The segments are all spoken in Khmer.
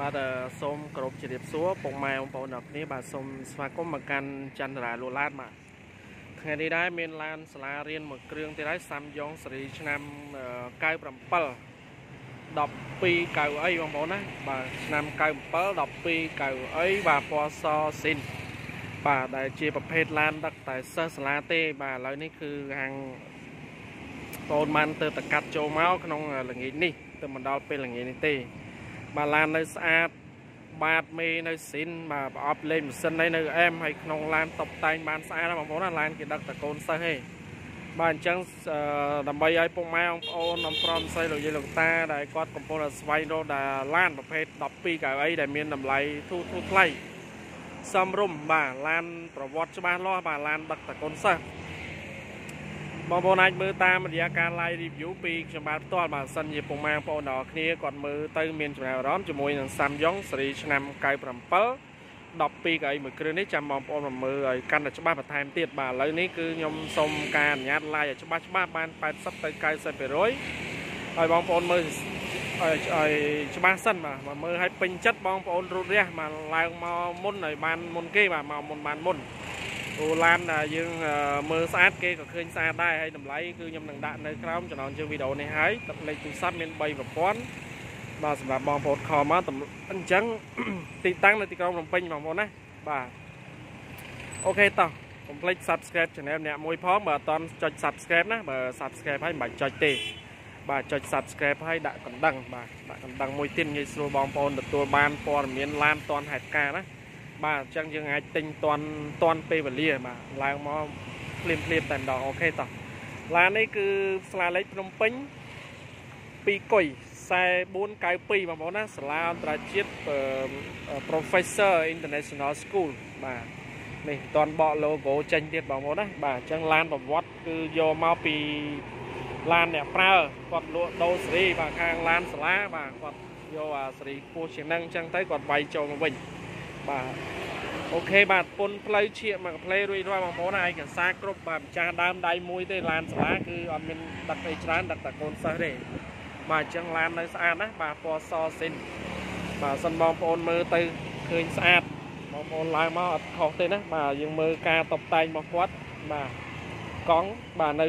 បាទសូមគោរពជម្រាបសួរពុកម៉ែបងប្អូនទាំងគ្នាបាទសូមស្វាគមន៍មកកាន់ចន្ទរាលូឡាតបាទថ្ងៃនេះដែរមានឡានសាលារៀនមួយគ្រឿងទៀតហើយសាំយ៉ុងស៊េរីឆ្នាំ97 12កៅអីបងប្អូនណាបាទឆ្នាំ97 12កៅអីបាទពណ៌សស៊ីនបាទដែលជាប្រភេទឡានដឹកតែសិស្សសាលាទេ បាទឥឡូវនេះគឺហាងបងបានទៅតកាត់ចូលមកក្នុងល្ងាចនេះទៅមិនដល់ពេលល្ងាចនេះទេ បាទឡាននៅស្អាតបាទមេនៅស៊ីនបាទប្រអប់លេខម៉ាស៊ីននៅអែមហើយក្នុងឡានតុបតែងបានស្អាតបងប្អូនណាឡានគេដឹកតកូនសិស្សទេបាទអញ្ចឹងដើម្បីឲ្យពុកម៉ែបងប្អូនអំប្រុសស្រីលោកយាយលោកតាដែលគាត់កំពុងតែស្វែងរកដែលឡានប្រភេទ12កៅអីដែលមានតម្លៃធូរធូរថ្លៃសំរុំបាទឡានប្រវត្តិច្បាស់លាស់បាទឡានដឹកតកូនសិស្ស បងប្អូនអាចមើលតាមរយៈការ live review ពីខ្ញុំបាទផ្ទាល់បាទសិនជាពុកម៉ែបងប្អូនទាំងគ្នាគាត់មើលទៅមានចំណាប់អារម្មណ៍ជាមួយនឹង Samsung ស៊េរីឆ្នាំ97 12កៅអីមួយគ្រឿងនេះចាំបងប្អូនមកមើលឲ្យកាន់តែច្បាស់បន្ថែមទៀតបាទឥឡូវនេះគឺខ្ញុំសូមការអនុញ្ញាត live ឲ្យច្បាស់ច្បាស់បាន80ទៅ90%ឲ្យបងប្អូនមើលឲ្យឲ្យច្បាស់សិនបាទមកមើលឲ្យពេញចិត្តបងប្អូនរូតរះមកឡើងមកមុនឲ្យបានមុនគេបាទមកមុនបានមុន អូឡានយើងមើលស្អាតគេក៏ឃើញស្អាតដែរហើយតម្លៃគឺខ្ញុំនឹងដាក់នៅក្រោមចំណងជើងវីដេអូនេះហើយទឹកលេខទូរស័ព្ទមាន3ប្រព័ន្ធបាទសម្រាប់បងប្អូនខលមកអញ្ចឹងទីតាំងនៅទីក្រុងភ្នំពេញបងប្អូនណាបាទអូខេតោះកុំភ្លេច Subscribe Channel អ្នកមួយផងបើអត់ទាន់ចុច Subscribe ណាបើ Subscribe ហើយមិនបាច់ចុចទេបាទចុច Subscribe ហើយដាក់កណ្ដឹងបាទដាក់កណ្ដឹងមួយទៀតងាយស្រួលបងប្អូនទទួលបានព័ត៌មានឡានតាន់ហេតុការណា បាទអញ្ចឹងយើងអាចទិញតន់តន់ពេលវេលាបាទឡើងមកភ្លាមភ្លាមតែម្ដងអូខេតោះឡាននេះគឺស្លាលេខភ្នំពេញ2គុយ4492បងប្អូនណាសាលាអន្តរជាតិ Professor International School បាទនេះតន់បក logo ចេញទៀតបងប្អូនណាបាទអញ្ចឹងឡានប្រវត្តិគឺយកមកពីឡានអ្នកប្រើគាត់លក់ដូរសេរីបាទខាងឡានសាលាបាទគាត់យកអាសេរីពោះជាងហ្នឹងអញ្ចឹងទៅគាត់វាយចូលមកវិញ បាទអូខេបាទពុនផ្លូវឈៀកមកកាផ្លេរួចរាល់បងប្អូនឯកសារគ្រប់បាទម្ចាស់ដើមដៃមួយទេឡានសាលាគឺអត់មានដឹកអីច្រើនដឹកតែកូនសិស្សទេបាទអញ្ចឹងឡាននៅស្អាតណាបាទពណ៌សស៊ីនបាទសិនបងប្អូនមើលទៅឃើញស្អាតបងប្អូនឡើងមកអត់ខុសទេណាបាទយើងមើលការតុបតែងរបស់គាត់បាទកង់បាទនៅ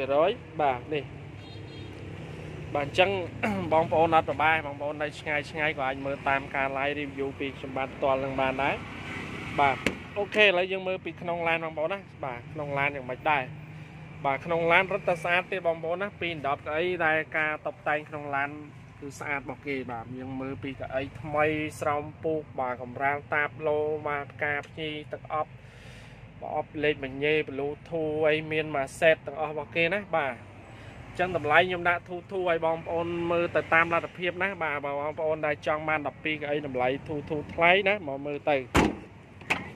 80%បាទនេះ បាទអញ្ចឹងបងប្អូនអត់ប្របាយបងប្អូននៅឆ្ងាយឆ្ងាយក៏អាចមើលតាមការ live review ពីខ្ញុំបាទផ្ទាល់នឹងបានដែរបាទអូខេឥឡូវយើងមើលពីក្នុងឡានបងប្អូនណាបាទក្នុងឡានយ៉ាងម៉េចដែរបាទក្នុងឡានរត់តែស្អាតទេបងប្អូនណាពី10កៅអីដែលការតុបតែងក្នុងឡានគឺស្អាតរបស់គេបាទយើងមើលពីកៅអីថ្មីស្រោមពូកបាទកំរាលតាបឡូបាទផ្កាភ្ញីទឹកអប់ប្រអប់លេខមញ៉េ Bluetooth អីមានមួយ set ទាំងអស់របស់គេណាបាទ ចឹងតម្លៃខ្ញុំដាក់ធូធូឲ្យបងប្អូនមើលទៅតាមលទ្ធភាពណាបាទបងប្អូនដែលចង់បាន12កៅអីតម្លៃធូធូថ្លៃណាមកមើលទៅ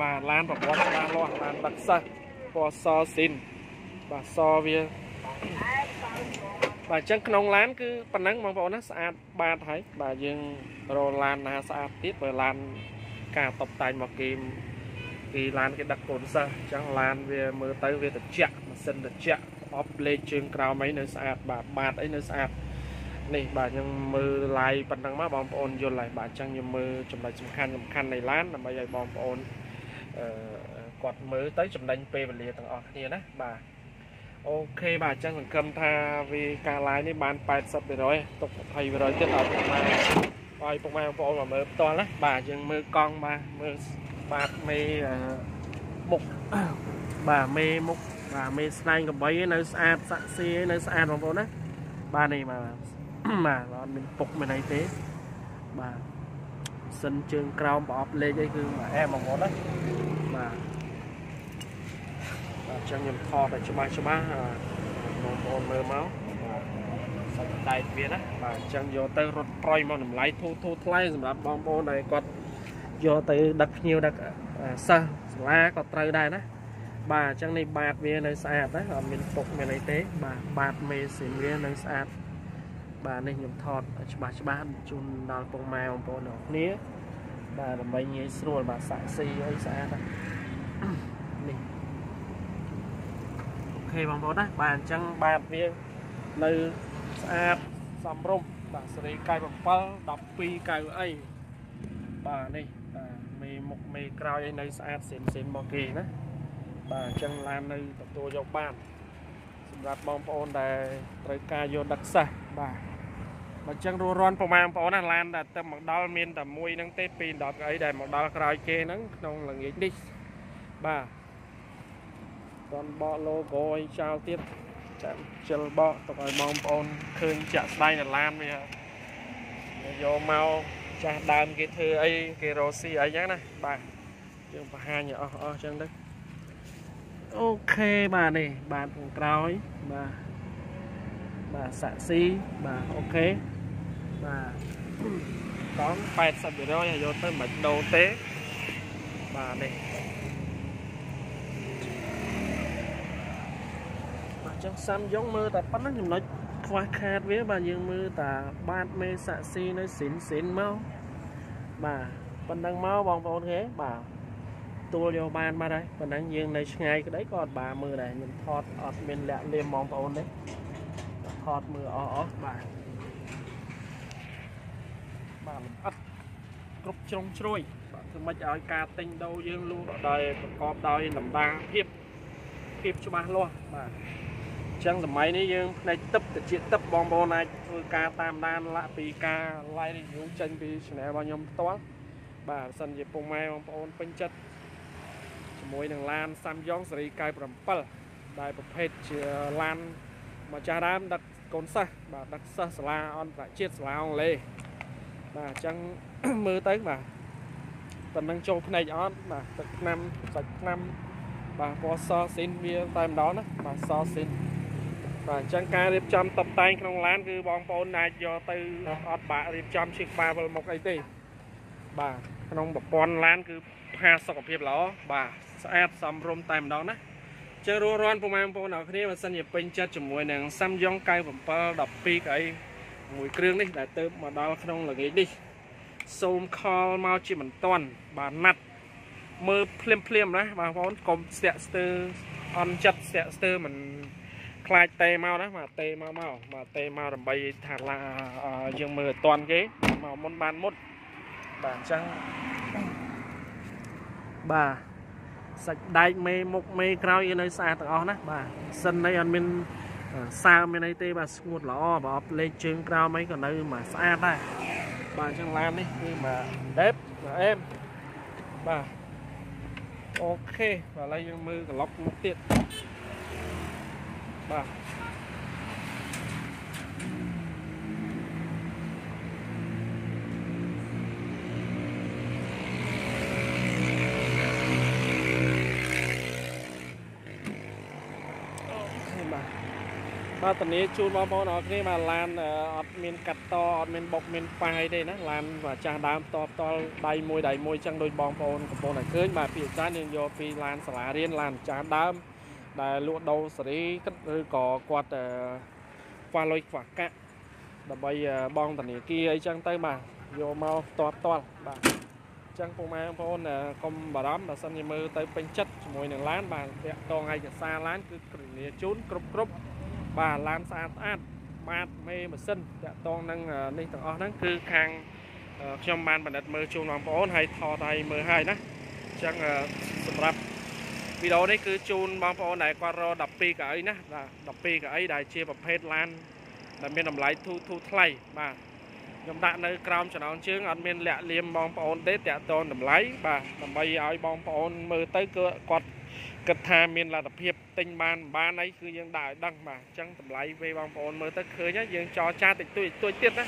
បាទឡានប្រព័ន្ធច្បាស់លាស់ឡានដឹកសិស្សពណ៌សស៊ីនបាទសវាបាទអញ្ចឹងក្នុងឡានគឺប៉ុណ្ណឹងបងប្អូនណាស្អាតបាទហើយបាទយើងរកឡានណាស្អាតទៀតបើឡានការតបតែងមកគេពីឡានគេដឹកកូនសិស្សអញ្ចឹងឡានវាមើលទៅវាត្រជាក់ម៉ាស៊ីនត្រជាក់ អបលេខជើងក្រោមអីនៅស្អាតបាទបាតអីនៅស្អាតនេះបាទខ្ញុំមើល live ប៉ុណ្ណឹងមកបងប្អូនយល់ហើយបាទអញ្ចឹងខ្ញុំមើលចំណុចសំខាន់សំខាន់នៃឡានដើម្បីឲ្យបងប្អូនអឺគាត់មើលទៅចំណេញពេលវេលាទាំងអស់គ្នាណាបាទអូខេបាទអញ្ចឹងសង្ឃឹមថាវាការ live នេះបាន80%ទុក20%ទៀតឲ្យពុកម៉ែឲ្យពុកម៉ែបងប្អូនមកមើលផ្ទាល់ណាបាទយើងមើលកង់បាទមើលបាទមេមុខបាទមេមុខ បាទមេស្នែងកបីនៅស្អាតសាក់ស៊ីនៅស្អាតបងប្អូនណាបាទនេះបាទបាទអត់មានពុកមានអីទេបាទសិនជើងក្រោមប្រអប់លេខអីគឺមកអែបងប្អូនណាបាទបាទចឹងខ្ញុំថតឲ្យច្បាស់ច្បាស់បងប្អូនមើលមកសាច់ដែកវាណាបាទអញ្ចឹងយកទៅរត់ប្រយមកតម្លៃធូរធូរថ្លៃសម្រាប់បងប្អូនដែលគាត់យកទៅដឹកភ្ញៀវដឹកសិស្សសាលាក៏ត្រូវដែរណា បាទអញ្ចឹងនេះបាតវានៅស្អាតណាអត់មានពុកមានអីទេ បាទបាតមេស៊ីមវានៅស្អាតបាទនេះខ្ញុំថតច្បាស់ច្បាស់ជូនដល់ពុកម៉ែបងប្អូនទាំងគ្នាបាទដើម្បីងាយស្រួលបាទសាក់ស៊ីអីស្អាតនេះអូខេបងប្អូនណាបាទអញ្ចឹងបាតវានៅស្អាតសំរុំបាទសេរី97 12កៅអីបាទនេះបាទមេមុខមេក្រោយអីនៅស្អាតសិនសិនមកគេណា បាទអញ្ចឹងឡាននៅទទួលយកបានសម្រាប់បងប្អូនដែលត្រូវការយកដឹកសិស្សបាទបើអញ្ចឹងរួរាន់ប្រមាណបងប្អូនណាឡានដែលទៅមកដល់មានតែមួយហ្នឹងទេពី10កៅអីដែលមកដល់ក្រោយគេហ្នឹងក្នុងល្ងាចនេះបាទតនបក logo អីចោលទៀតចាំជិលបកទុកឲ្យបងប្អូនឃើញចាក់ស្ដែងនៅឡានវាយកមកចាស់ដើមគេធ្វើអីគេរកស៊ីអីចឹងណាបាទយើងបង្ហាញឲ្យអស់អស់ចឹងទៅ OK បាទនេះបាទខាងក្រោយបាទបាទ chassis បាទ OK បាទកង់80%ឲ្យយកទៅមិនដូរទេបាទនេះបាទចឹងសាំយ៉ុងមើលតែប៉ុណ្ណឹងចំណុចខ្វះខាតវាបាទយើងមើលតាបាតមេសាក់ស៊ីនៅស៊ីនស៊ីនមកបាទប៉ុណ្ណឹងមកបងប្អូនគេបាទ ទួលយកបានបាត់ហើយប៉ុណ្ណឹងយើងនៅឆ្ងាយក្តីក៏អត់បានមើលដែរខ្ញុំថតអត់មានលាក់លៀមបងប្អូនទេថតមើលអស់អស់បាទបាទលំអិតគ្រប់ជ្រុងជ្រោយបាទធ្វើម៉េចឲ្យការទិញដូរយើងលក់ដោយប្រកបដោយលំដាភាពភាពច្បាស់លាស់បាទចឹងសម័យនេះយើងផ្នែកទឹកតិចទឹកបងប្អូនអាចធ្វើការតាមដានឡាក់ពីការ live review ចេញពី channel របស់ខ្ញុំផ្ទាល់បាទសិនជាពុកម៉ែបងប្អូនពេញចិត្ត ជាមួយនឹងឡាន Samyong ស៊េរី97ដែលប្រភេទជាឡានម្ចាស់ដើមដឹកកូនសិស្សបាទដឹកសិស្សសាលាអន្តរជាតិសាលាអង់គ្លេសបាទអញ្ចឹងមើលទៅបាទប៉ុណ្ណឹងចូលភ្នែកអត់បាទទឹកឆ្នាំសាច់ឆ្នាំបាទពណ៌សស៊ីនវាតែម្ដងណាបាទសស៊ីនបាទអញ្ចឹងការរៀបចំតុបតែងក្នុងឡានគឺបងប្អូនអាចយកទៅអត់បាក់រៀបចំឈីក្បាលវិលមុខអីទេបាទក្នុងប្រព័ន្ធឡានគឺផាសុខភាពល្អបាទ ស្អាតសមរម្យតែម្ដងណាចឹងរួចរាន់ពុកម៉ែបងប្អូនអរគ្នាបើសិនជាពេញចិត្តជាមួយនឹង Samyong 97 12កៅមួយគ្រឿងនេះដែលទៅមកដល់ក្នុងល្ងាចនេះសូមខលមកជាមិនតាន់បាទណាត់មើលភ្លាមភ្លាមណាបងប្អូនកុំស្ទាក់ស្ទើរអន់ចិត្តស្ទាក់ស្ទើរមិនខ្លាចតេមកណាបាទតេមកមកបាទតេមកដើម្បីថាឡាយើងមើលអត់តាន់គេមកមុនបានមុតបាទអញ្ចឹងបាទ សាច់ដែកមេមុខមេក្រោយនៅស្អាតទាំងអស់ណាបាទសិននេះអត់មានសើមានអីទេបាទស្ងួតល្អបើអត់លេខជើងក្រោមអីក៏នៅមកស្អាតដែរបាទអញ្ចឹងឡាននេះគឺបាទដេបបាទអេមបាទអូខេបាទឥឡូវយើងមើលក្លុកមុខទៀតបាទ បាទតានីជូនបងប្អូនអរគ្នាបាទឡានអត់មានកាត់តអត់មានបុកមានប៉ាយទេណាឡានបាទចាស់ដើមតបតល់ដៃមួយដៃមួយចឹងដូចបងប្អូនកំពុងតែឃើញបាទពីច្រើនយើងយកពីឡានសាលារៀនឡានចាស់ដើមដែលលក់ដូរសេរីឬក៏គាត់ខ្វះលុយខ្វះកាក់ដើម្បីបងធនាគារអីចឹងទៅបាទយកមកតបតល់បាទ ចឹងពុកម៉ែបងប្អូនកុំបារម្ភបើសិនជាមើលទៅពេញចិត្តជាមួយនឹងឡានបាទតាក់តងឯកសារឡានគឺគ្រឿងលាជូនគ្រប់គ្រប់បាទឡានស្អាតស្អាតបាតមេម៉ាស៊ីនតាក់តងនឹងនេះទាំងអស់ហ្នឹងគឺខាងខ្ញុំបានបណ្ឌិតមើលជូនបងប្អូនហើយថតឲ្យមើលហើយណាអញ្ចឹងសម្រាប់វីដេអូនេះគឺជូនបងប្អូនដែលគាត់រក12កៅអីណា12កៅអីដែលជាប្រភេទឡានដែលមានតម្លៃធូរធូរថ្លៃបាទ ខ្ញុំដាក់នៅក្រោមចំណងជើងអត់មានលាក់លៀមបងប្អូនទេតាក់ទងតម្លៃបាទដើម្បីឲ្យបងប្អូនមើលទៅគឺគាត់គិតថាមានលទ្ធភាពទិញបានបានអីគឺយើងដាក់ឲ្យដឹងបាទអញ្ចឹងតម្លៃពេលបងប្អូនមើលទៅឃើញយើងចរចាតិចតួចតួចទៀតណា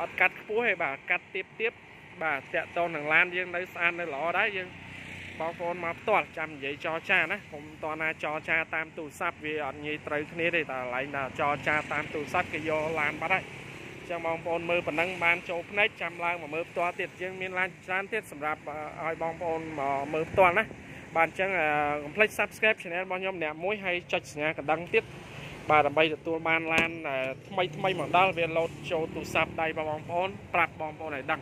អត់កាត់ខ្ពស់ទេបាទកាត់ទៀបទៀបបាទតាក់តងនឹងឡានយើងនៅស្អាតនៅល្អដែរយើងបងប្អូនមកផ្ទាល់ចាំនិយាយចរចាណាខ្ញុំតណាចរចាតាមទូរស័ព្ទវាអត់ងាយត្រូវគ្នាទេតែកន្លែងថាចរចាតាមទូរស័ព្ទគេយកឡានបាត់ហើយ ចឹងបងប្អូនមើលប៉ុណ្ណឹងបានចូលភ្នែកចាំឡើងមកមើលផ្ទាល់ទៀតយើងមានឡានច្រើនទៀតសម្រាប់ឲ្យបងប្អូនមកមើលផ្ទាល់ណាបាទអញ្ចឹងកុំភ្លេច Subscribe Channel របស់ខ្ញុំម្នាក់មួយហើយចុចសញ្ញាកណ្ដឹងទៀតបាទដើម្បីទទួលបានឡានថ្មីថ្មីមកដល់វាលោតចូលទូរស័ព្ទដៃបងប្អូនប្រាប់បងប្អូនឲ្យដឹង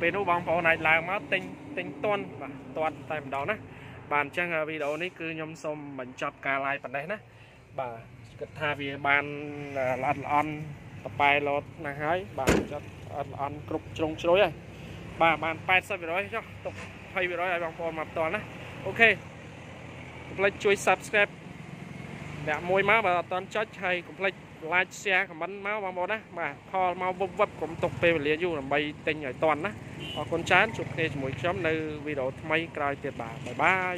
ពេលនោះបងប្អូនអាចឡើងមកទិញទិញតន់បាទតន់តែម្ដងណាបាទអញ្ចឹងវីដេអូនេះគឺខ្ញុំសូមបញ្ចប់ការ live ប៉ុណ្ណេះណាបាទគិតថាវាបានល្អិតល្អន់ តប៉ែលោតណាស់ហើយបាទចិត្តល្អិតល្អន់គ្រប់ជ្រុងជ្រោយហើយបាទបាន80%ចុះទុក20%ឲ្យបងប្អូនមកផ្ទាល់ណាអូខេកុំភ្លេចជួយ Subscribe អ្នកមួយមកបើអត់តន់ចុចហើយកុំភ្លេច like share comment មកបងប្អូនណាបាទខលមកវឹបវឹបកុំទុកពេលវេលាយូរដើម្បីទិញឲ្យតន់ណាអរគុណច្រើនជួបគ្នាជាមួយខ្ញុំនៅវីដេអូថ្មីក្រោយទៀតបាទបាយបាយ